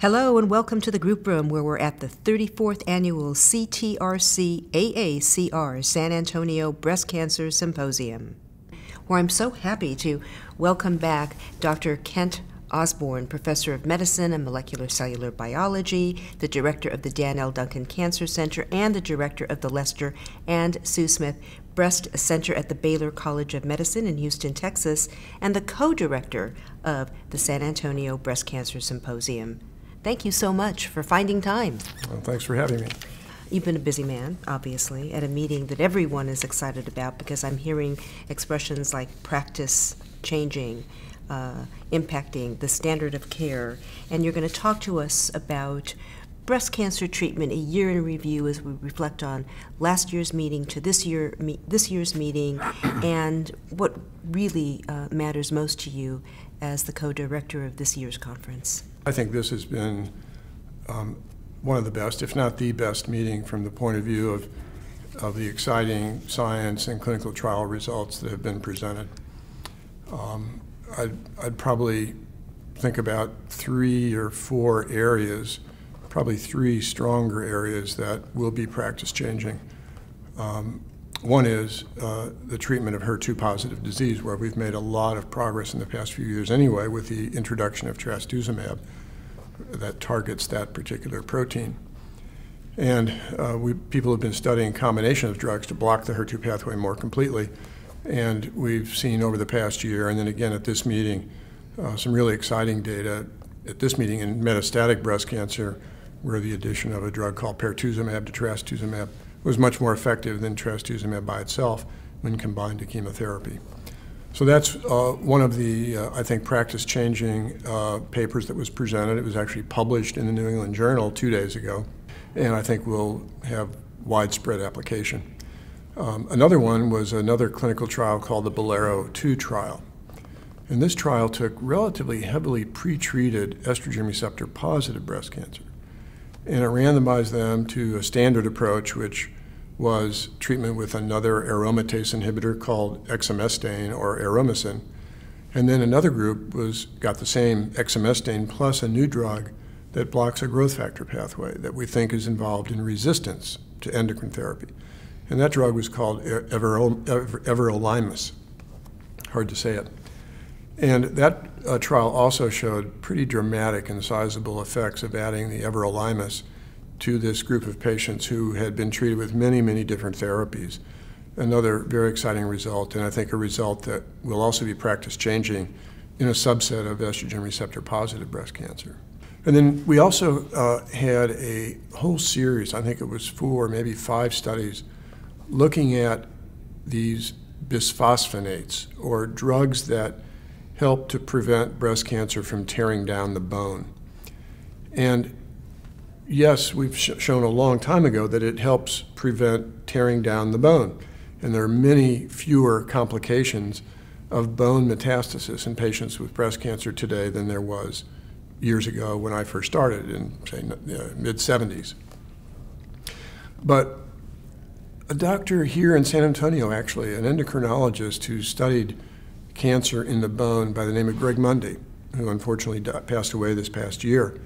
Hello and welcome to the group room where we're at the 34th annual CTRC AACR San Antonio Breast Cancer Symposium, where I'm so happy to welcome back Dr. Kent Osborne, Professor of Medicine and Molecular Cellular Biology, the Director of the Dan L. Duncan Cancer Center, and the Director of the Lester and Sue Smith Breast Center at the Baylor College of Medicine in Houston, Texas, and the co director of the San Antonio Breast Cancer Symposium. Thank you so much for finding time. Well, thanks for having me. You've been a busy man, obviously, at a meeting that everyone is excited about because I'm hearing expressions like practice changing, uh, impacting the standard of care. And you're going to talk to us about breast cancer treatment, a year in review as we reflect on last year's meeting to this year me, this year's meeting, and what really uh, matters most to you as the co-director of this year's conference. I think this has been um, one of the best, if not the best, meeting from the point of view of, of the exciting science and clinical trial results that have been presented. Um, I'd, I'd probably think about three or four areas, probably three stronger areas that will be practice changing. Um, one is uh, the treatment of HER2 positive disease, where we've made a lot of progress in the past few years anyway with the introduction of trastuzumab that targets that particular protein. And uh, we, people have been studying combination of drugs to block the HER2 pathway more completely. And we've seen over the past year, and then again at this meeting, uh, some really exciting data at this meeting in metastatic breast cancer, where the addition of a drug called pertuzumab to trastuzumab was much more effective than trastuzumab by itself when combined to chemotherapy. So that's uh, one of the, uh, I think, practice-changing uh, papers that was presented. It was actually published in the New England Journal two days ago, and I think will have widespread application. Um, another one was another clinical trial called the Bolero 2 trial. And this trial took relatively heavily pretreated estrogen receptor positive breast cancer and it randomized them to a standard approach, which was treatment with another aromatase inhibitor called exemestane or aromasin. And then another group was got the same exemestane plus a new drug that blocks a growth factor pathway that we think is involved in resistance to endocrine therapy. And that drug was called everolimus. Hard to say it. And that uh, trial also showed pretty dramatic and sizable effects of adding the everolimus to this group of patients who had been treated with many, many different therapies. Another very exciting result, and I think a result that will also be practice changing in a subset of estrogen receptor positive breast cancer. And then we also uh, had a whole series, I think it was four, maybe five studies, looking at these bisphosphonates, or drugs that help to prevent breast cancer from tearing down the bone. And yes, we've sh shown a long time ago that it helps prevent tearing down the bone. And there are many fewer complications of bone metastasis in patients with breast cancer today than there was years ago when I first started in, say, uh, mid 70s. But a doctor here in San Antonio, actually, an endocrinologist who studied cancer in the bone by the name of Greg Mundy, who unfortunately passed away this past year,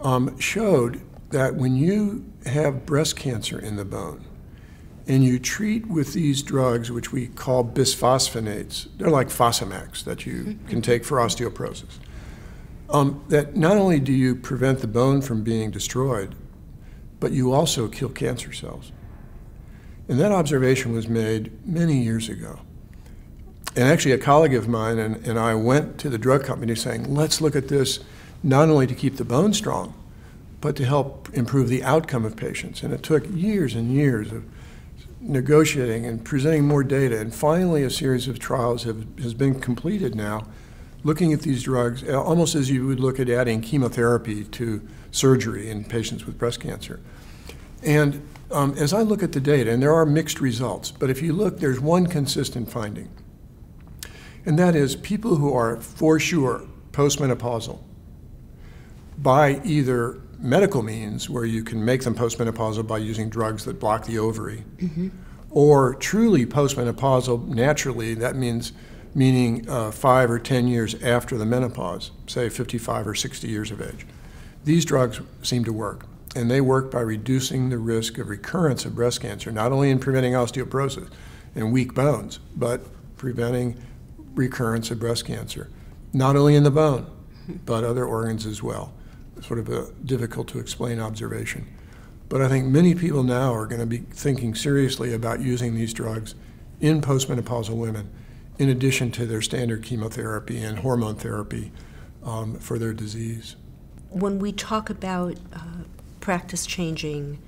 um, showed that when you have breast cancer in the bone and you treat with these drugs, which we call bisphosphonates, they're like Fosamax that you mm-hmm. can take for osteoporosis, um, that not only do you prevent the bone from being destroyed, but you also kill cancer cells. And that observation was made many years ago. And actually, a colleague of mine and, and I went to the drug company saying, let's look at this not only to keep the bone strong, but to help improve the outcome of patients. And it took years and years of negotiating and presenting more data. And finally, a series of trials have, has been completed now, looking at these drugs almost as you would look at adding chemotherapy to surgery in patients with breast cancer. And um, as I look at the data, and there are mixed results, but if you look, there's one consistent finding and that is people who are for sure postmenopausal by either medical means, where you can make them postmenopausal by using drugs that block the ovary, mm-hmm. or truly postmenopausal naturally, that means meaning uh, five or 10 years after the menopause, say 55 or 60 years of age. these drugs seem to work. And they work by reducing the risk of recurrence of breast cancer, not only in preventing osteoporosis and weak bones, but preventing recurrence of breast cancer, not only in the bone, but other organs as well. Sort of a difficult to explain observation. But I think many people now are going to be thinking seriously about using these drugs in postmenopausal women, in addition to their standard chemotherapy and hormone therapy um, for their disease. When we talk about uh, practice changing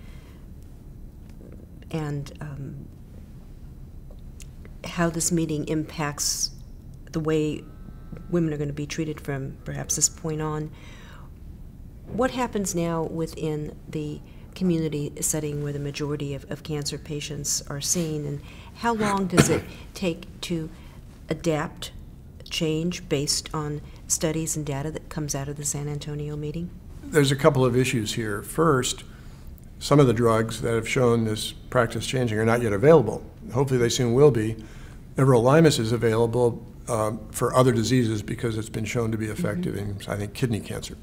and um, how this meeting impacts the way women are going to be treated from perhaps this point on, what happens now within the community setting where the majority of, of cancer patients are seen, and how long does it take to adapt, change based on studies and data that comes out of the San Antonio meeting? There's a couple of issues here. First, some of the drugs that have shown this practice changing are not yet available. Hopefully, they soon will be. Everolimus is available um, for other diseases because it's been shown to be effective mm-hmm. in, I think, kidney cancer.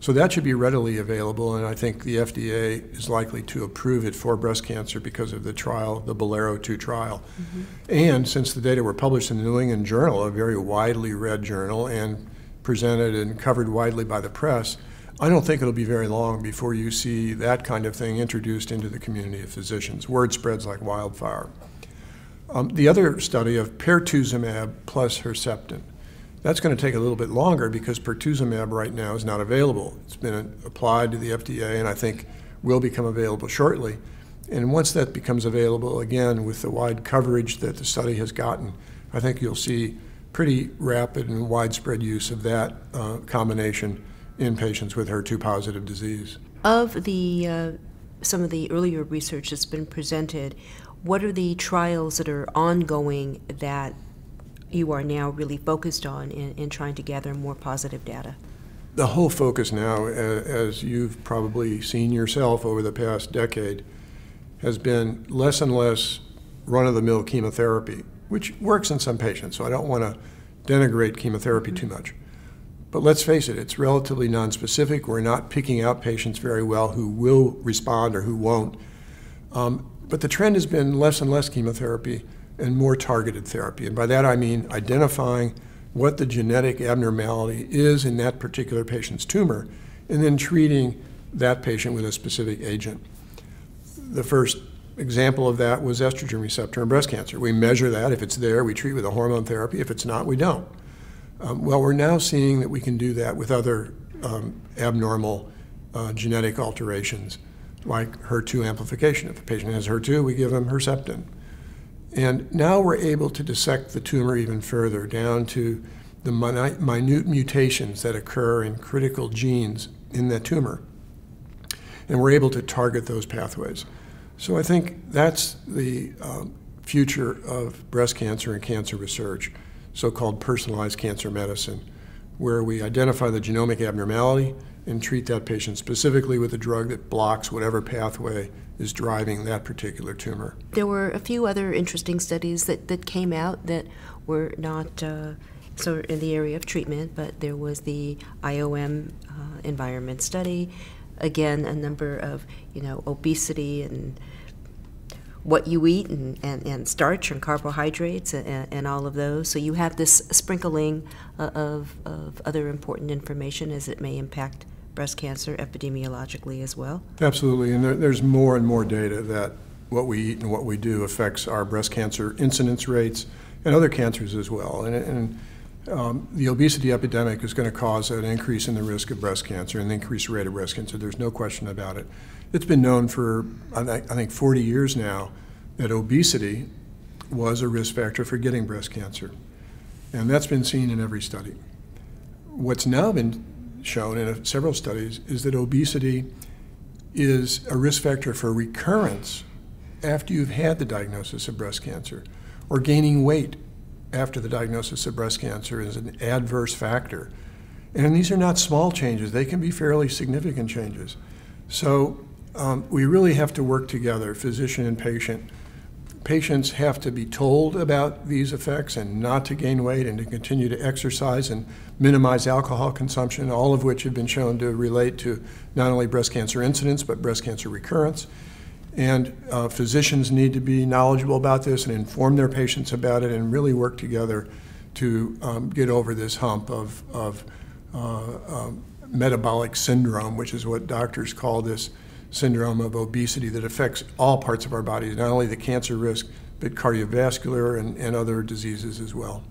So that should be readily available, and I think the FDA is likely to approve it for breast cancer because of the trial, the Bolero 2 trial. Mm-hmm. And since the data were published in the New England Journal, a very widely read journal, and presented and covered widely by the press, I don't think it'll be very long before you see that kind of thing introduced into the community of physicians. Word spreads like wildfire. Um, the other study of pertuzumab plus Herceptin that's going to take a little bit longer because pertuzumab right now is not available. It's been applied to the FDA and I think will become available shortly. And once that becomes available, again, with the wide coverage that the study has gotten, I think you'll see pretty rapid and widespread use of that uh, combination in patients with HER2 positive disease. Of the uh, some of the earlier research that's been presented, what are the trials that are ongoing that you are now really focused on in, in trying to gather more positive data? The whole focus now, as you've probably seen yourself over the past decade, has been less and less run of the mill chemotherapy, which works in some patients, so I don't want to denigrate chemotherapy mm-hmm. too much. But let's face it, it's relatively nonspecific. We're not picking out patients very well who will respond or who won't. Um, but the trend has been less and less chemotherapy and more targeted therapy. And by that I mean identifying what the genetic abnormality is in that particular patient's tumor and then treating that patient with a specific agent. The first example of that was estrogen receptor in breast cancer. We measure that. If it's there, we treat with a hormone therapy. If it's not, we don't. Um, well, we're now seeing that we can do that with other um, abnormal uh, genetic alterations, like HER2 amplification. If a patient has HER2, we give them Herceptin. And now we're able to dissect the tumor even further down to the minute mutations that occur in critical genes in that tumor. And we're able to target those pathways. So I think that's the um, future of breast cancer and cancer research, so called personalized cancer medicine, where we identify the genomic abnormality and treat that patient specifically with a drug that blocks whatever pathway is driving that particular tumor. There were a few other interesting studies that, that came out that were not uh, so in the area of treatment, but there was the IOM uh, environment study. Again, a number of you know obesity and what you eat and, and, and starch and carbohydrates and, and, all of those. So you have this sprinkling uh, of, of other important information as it may impact breast cancer epidemiologically as well? Absolutely, and there, there's more and more data that what we eat and what we do affects our breast cancer incidence rates and other cancers as well. And, and um, the obesity epidemic is going to cause an increase in the risk of breast cancer and an increased rate of breast cancer. There's no question about it. It's been known for, I think, 40 years now that obesity was a risk factor for getting breast cancer. And that's been seen in every study. What's now been shown in several studies is that obesity is a risk factor for recurrence after you've had the diagnosis of breast cancer, or gaining weight after the diagnosis of breast cancer is an adverse factor. And these are not small changes, they can be fairly significant changes. So um, we really have to work together, physician and patient, patients have to be told about these effects and not to gain weight and to continue to exercise and minimize alcohol consumption, all of which have been shown to relate to not only breast cancer incidence but breast cancer recurrence. And uh, physicians need to be knowledgeable about this and inform their patients about it and really work together to um, get over this hump of, of uh, um, metabolic syndrome, which is what doctors call this syndrome of obesity that affects all parts of our bodies, not only the cancer risk, but cardiovascular and, and other diseases as well.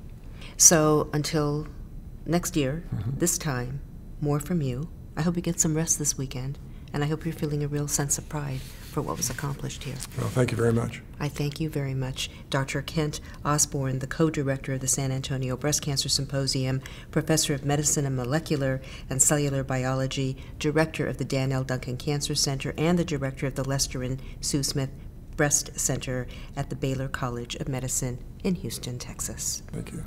So until next year, mm-hmm. this time, more from you. I hope you get some rest this weekend, and I hope you're feeling a real sense of pride for what was accomplished here. Well, thank you very much. I thank you very much, Dr. Kent Osborne, the co director of the San Antonio Breast Cancer Symposium, professor of medicine and molecular and cellular biology, director of the Dan L. Duncan Cancer Center, and the director of the Lester and Sue Smith Breast Center at the Baylor College of Medicine in Houston, Texas. Thank you.